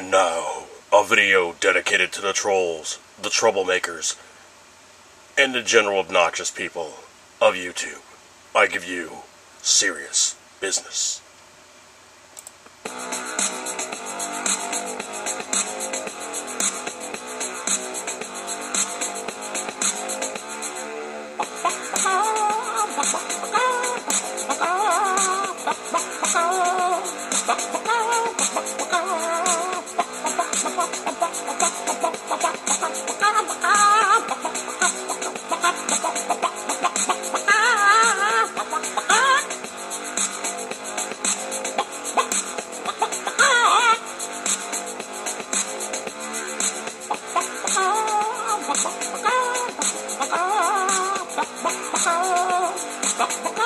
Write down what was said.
And now, a video dedicated to the trolls, the troublemakers, and the general obnoxious people of YouTube. I give you serious business. Oh,